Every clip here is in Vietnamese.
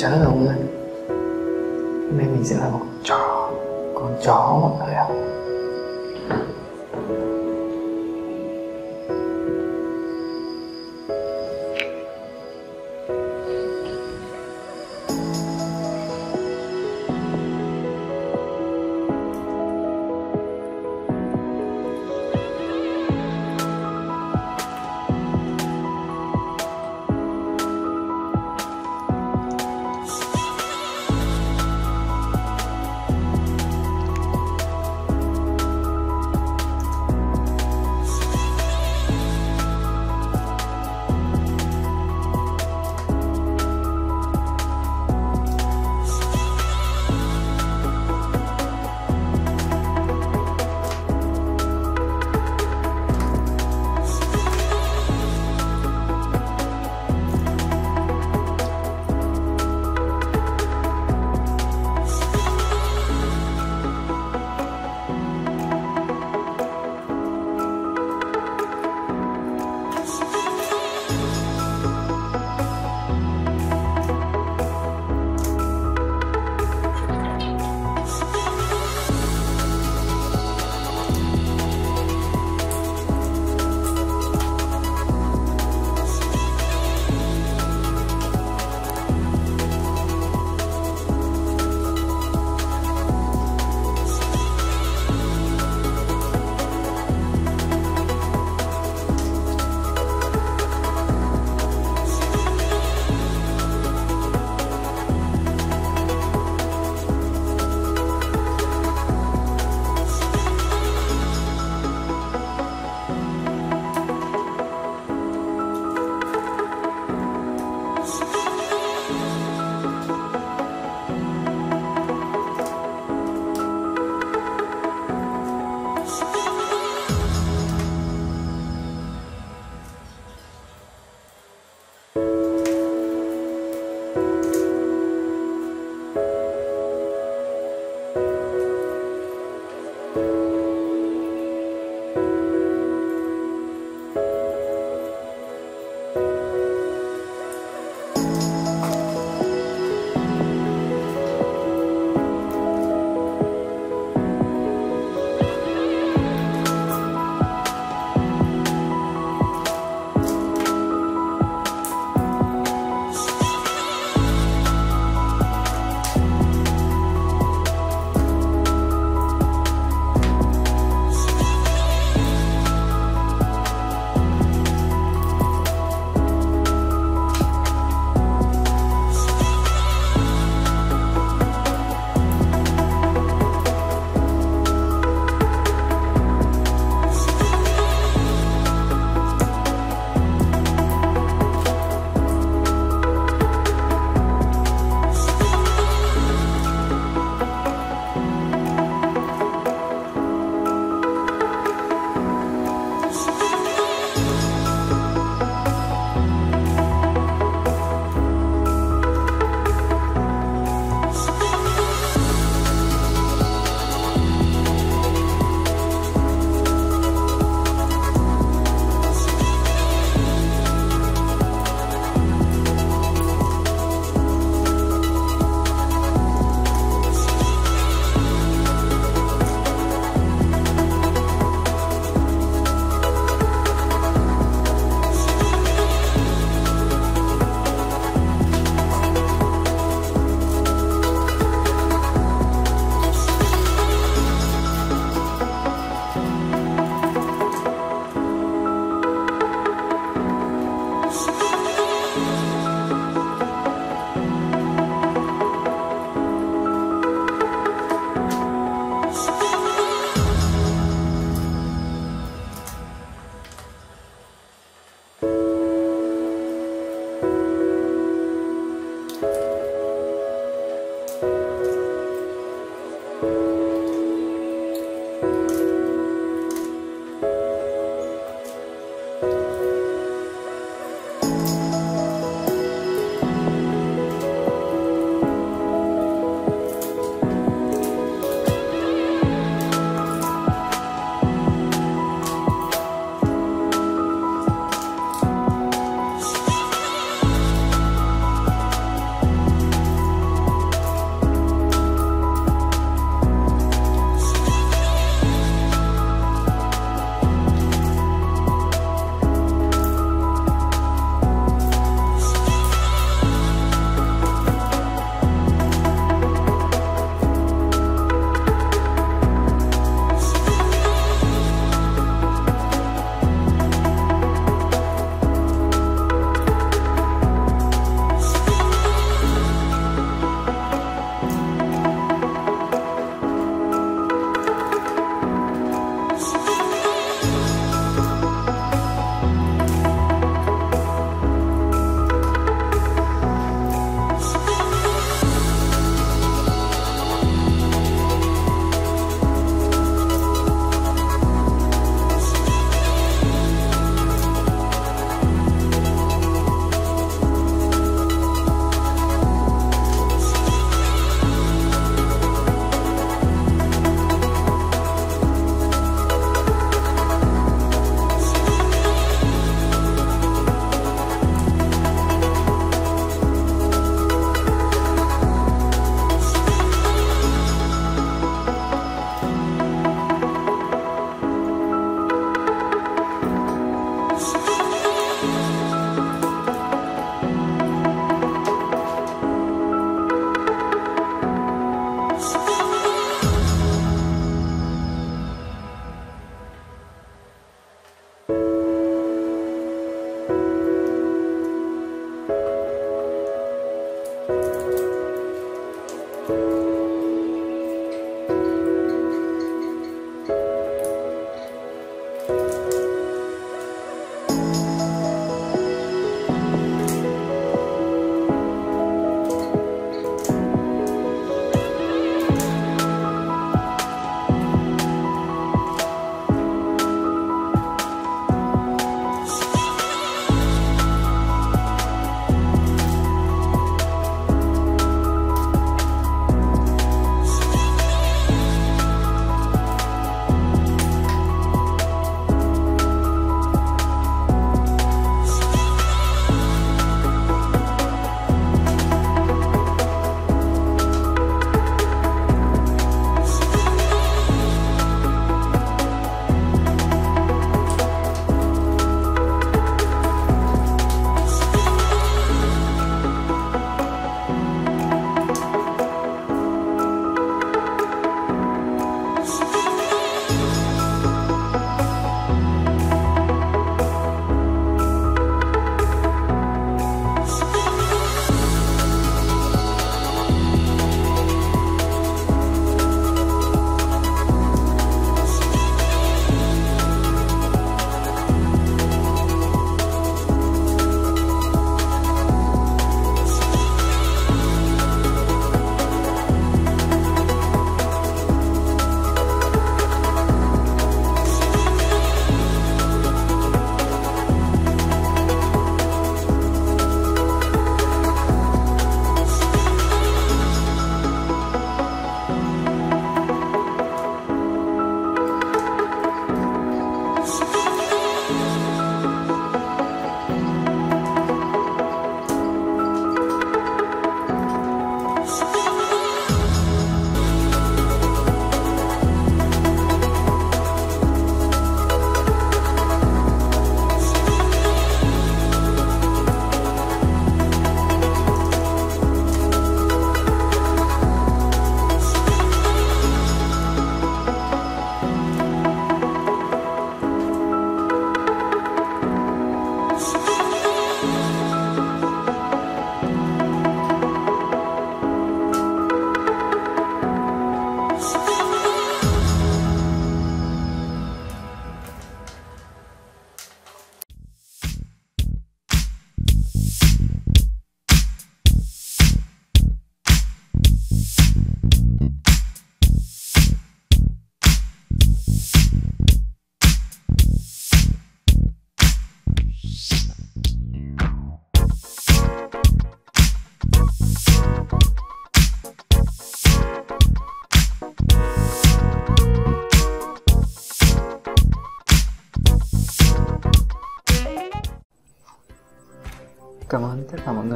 chắn không ơi hôm nay mình sẽ là một con chó. Con chó mọi người ạ.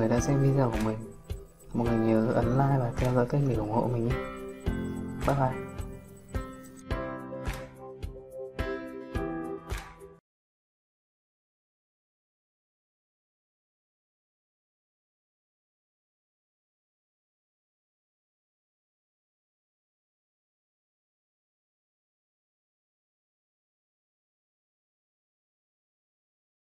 Người đã xem video của mình. Mọi người nhớ ấn like và theo dõi kênh để ủng hộ mình nhé. Bye bye.